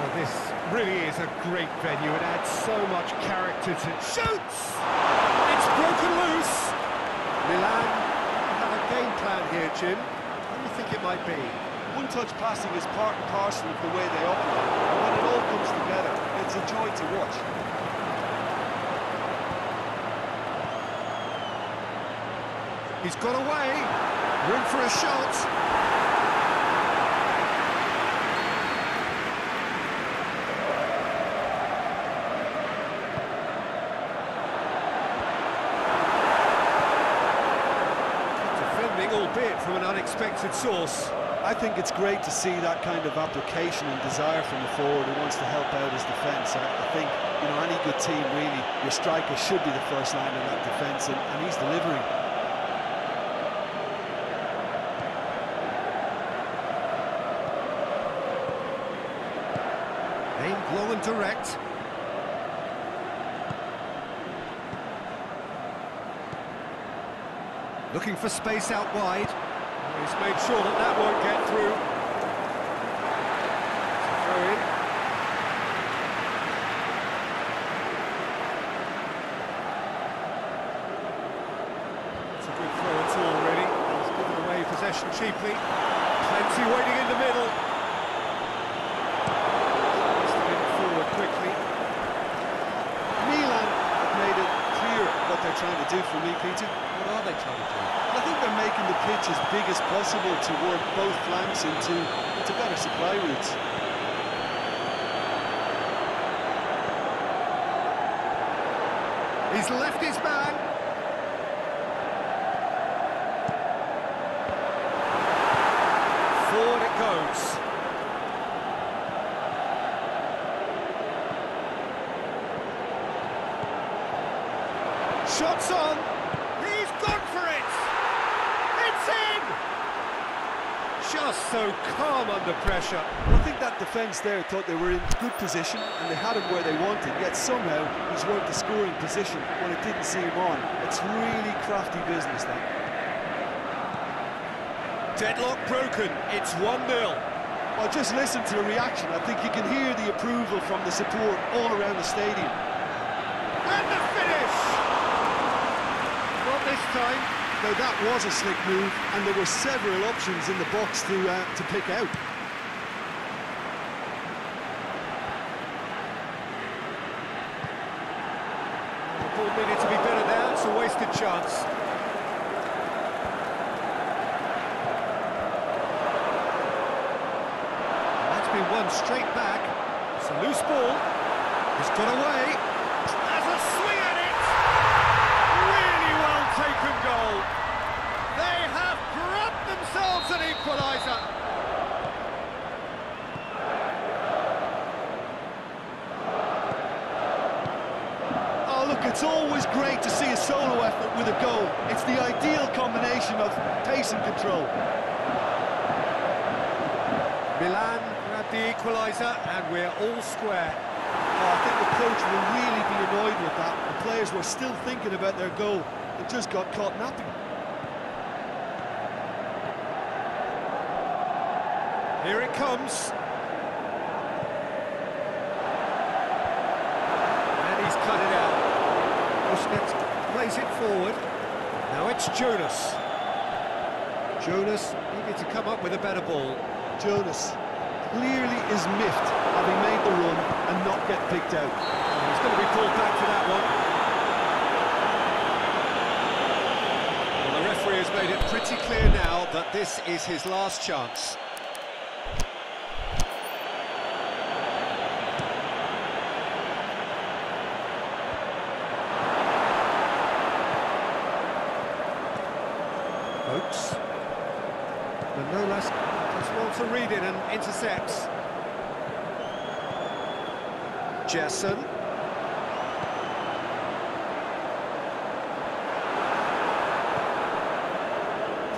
Well, this really is a great venue. It adds so much character to... Shoots! It's broken loose! Milan have a game plan here, Jim. What do you think it might be? One-touch passing is part and parcel of the way they operate. And when it all comes together, it's a joy to watch. He's got away. Room for a shot. Defending, albeit from an unexpected source. I think it's great to see that kind of application and desire from the forward who wants to help out his defence. I, I think, you know, any good team, really, your striker should be the first line in that defence, and, and he's delivering. Aimed low and direct. Looking for space out wide. He's made sure that that won't get through. It's a good throw at all, really. He's given away possession cheaply. Plenty waiting in the middle. Must have been forward quickly. Milan have made it clear what they're trying to do for me, Peter. What are they trying to do? I think they're making the pitch as big as possible to work both flanks into, into better supply routes. He's left his man. Forward it goes. Shots on. He's gone for it. It's in. Just so calm under pressure. I think that defence there thought they were in good position and they had him where they wanted, yet somehow he's worked the scoring position when it didn't see him on. It's really crafty business, that. Deadlock broken. It's 1-0. Well, just listen to the reaction. I think you can hear the approval from the support all around the stadium. And the finish! Not this time. Now, that was a slick move, and there were several options in the box to, uh, to pick out. The ball needed to be better there. It's a wasted chance. That's been won straight back. It's a loose ball. He's got away. Has a swing at it. Really well taken goal. They have grabbed themselves an equaliser. Oh, look, it's always great to see a solo effort with a goal. It's the ideal combination of pace and control. Milan had the equaliser and we're all square. Oh, I think the coach will really be annoyed with that. The players were still thinking about their goal and just got caught napping. Here it comes. And he's cut it out. Busquets plays it forward. Now it's Jonas. Jonas needed to come up with a better ball. Jonas clearly is miffed having made the run and not get picked out. And he's going to be pulled back for that one. Well, the referee has made it pretty clear now that this is his last chance. Oakes. Manolas does well to read it and intercepts. Jesson.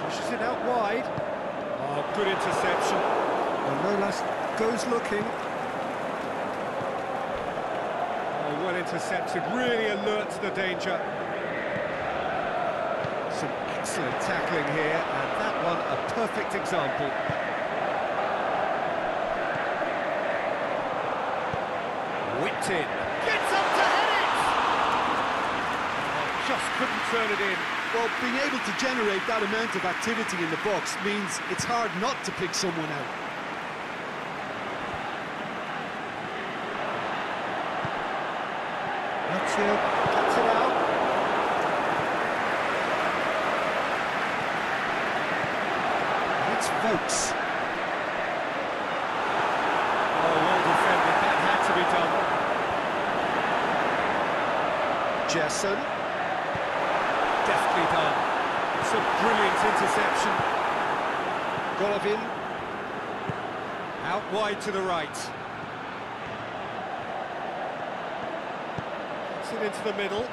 Pushes it out wide. Oh, good interception. Manolas goes looking. Oh, well intercepted, really alert to the danger. Excellent tackling here, and that one a perfect example. Whipped in. Gets up to head it! Just couldn't turn it in. Well, being able to generate that amount of activity in the box means it's hard not to pick someone out. Cuts it out. It's Vokes. Oh, well defended. That had to be done. Deftly done. It's a brilliant interception. Golovin. Out wide to the right. Puts it into the middle.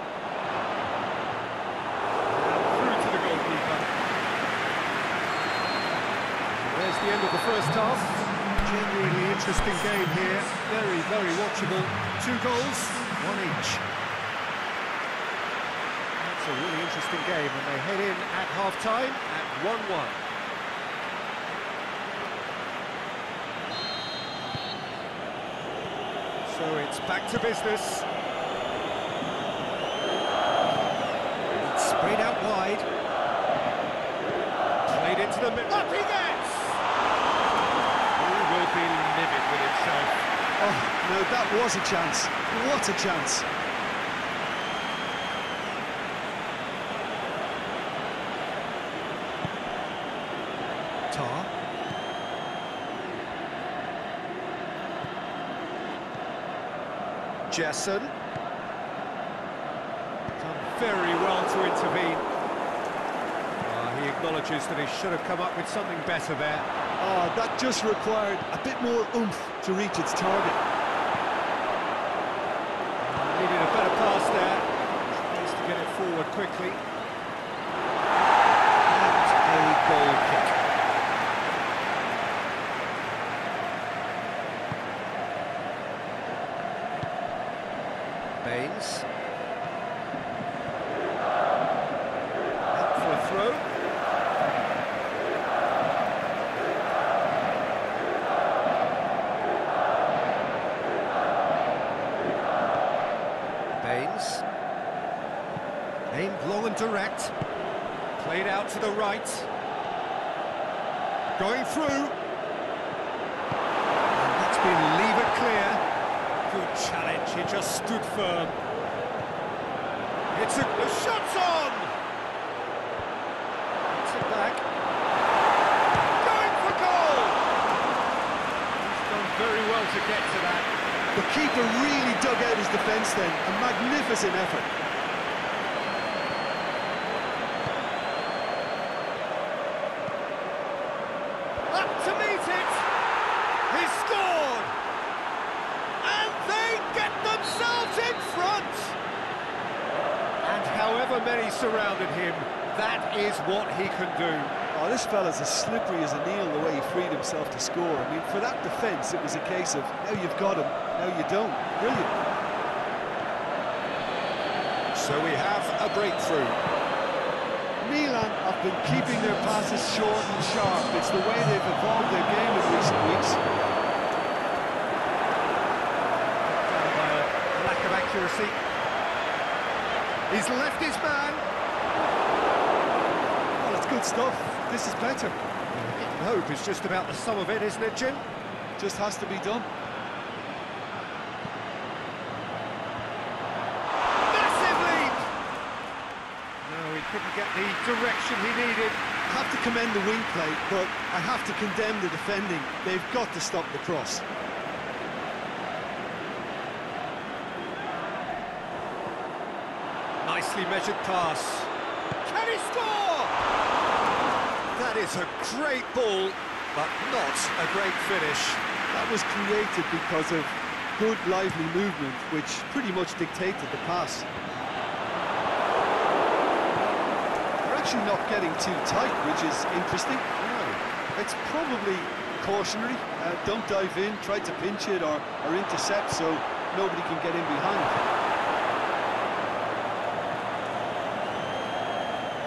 And through to the goalkeeper. There's end of the first half. Genuinely interesting game here. Very, very watchable. Two goals, one each. That's a really interesting game, and they head in at half-time at 1-1. So it's back to business. It's sprayed out wide. Played into the middle. Up he gets! He will be livid with himself. Oh, no, that was a chance. What a chance. Tar. Jesson. Done very well to intervene. Ah, he acknowledges that he should have come up with something better there. Oh, that just required a bit more oomph to reach its target. Needed a better pass there. Needs to get it forward quickly. And a goal kick. Baines. Out for a throw. Baines. Aimed long and direct. Played out to the right. Going through. And that's been leave it clear. Good challenge, he just stood firm. It's a, the shot's on! It's it back. Going for goal! He's done very well to get to that. The keeper really dug out his defence then. A magnificent effort. Up to meet it! He scored! And they get themselves in front! And however many surrounded him, that is what he can do. Oh, this fella's as slippery as a nail the way he freed himself to score. I mean, for that defence, it was a case of now you've got him, now you don't. Brilliant. So we have a breakthrough. Milan have been keeping their passes short and sharp. It's the way they've evolved their game in recent weeks. lack of accuracy. He's left his man. Good stuff. This is better. Hope is just about the sum of it, isn't it, Jim? Just has to be done. Massive leap! No, he couldn't get the direction he needed. I have to commend the wing play, but I have to condemn the defending. They've got to stop the cross. Nicely measured pass. Can he score? That is a great ball, but not a great finish. That was created because of good, lively movement, which pretty much dictated the pass. They're actually not getting too tight, which is interesting. It's probably cautionary. Uh, don't dive in, try to pinch it or, or intercept so nobody can get in behind.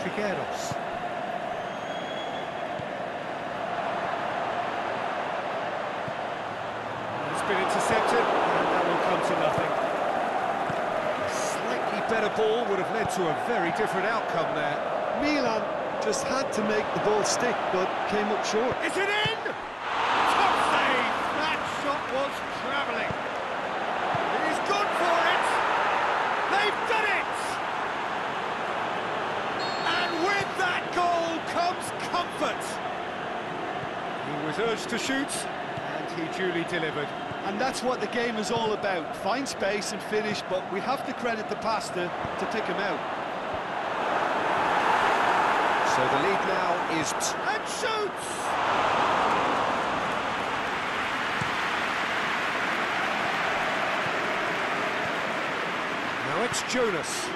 Trigueros. It's been intercepted, and that will come to nothing. A slightly better ball would have led to a very different outcome there. Milan just had to make the ball stick, but came up short. Is it in? Top save! That shot was travelling. It is good for it. They've done it! And with that goal comes comfort. He was urged to shoot, he duly delivered. And that's what the game is all about. Find space and finish, but we have to credit the pasta to pick him out. So the lead now is... and shoots! Now it's Jonas.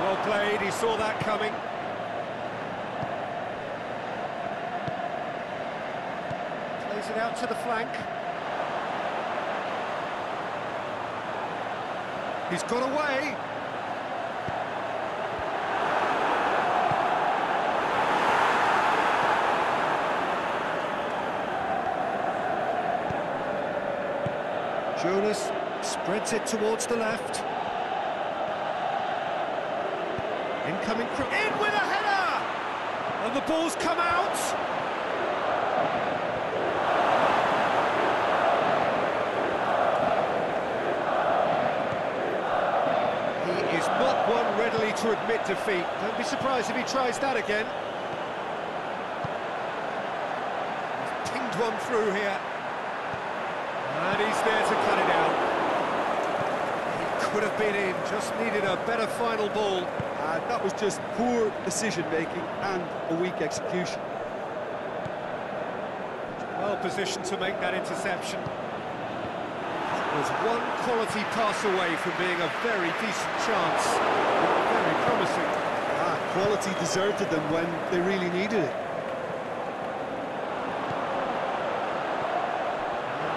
Well played, he saw that coming. Plays it out to the flank. He's got away. Jonas spreads it towards the left. Incoming in with a header! And the ball's come out. He is not one readily to admit defeat. Don't be surprised if he tries that again. He's pinged one through here. And he's there to cut it out. He could have been in, just needed a better final ball. That was just poor decision-making and a weak execution. Well positioned to make that interception. Was one quality pass away from being a very decent chance. Very promising. Quality deserted them when they really needed it.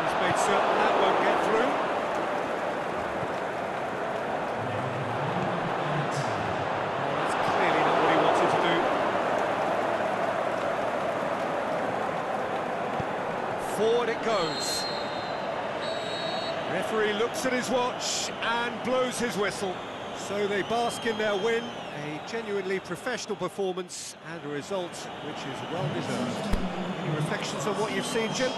He's made certain that won't get through. That's clearly not what he wanted to do. Forward it goes. Referee looks at his watch and blows his whistle. So they bask in their win, a genuinely professional performance and a result which is well deserved. Any reflections on what you've seen, Jim?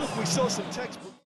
Look, we saw some textbook...